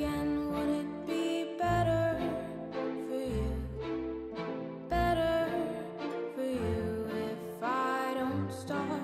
again, would it be better for you? Better for you if I don't start.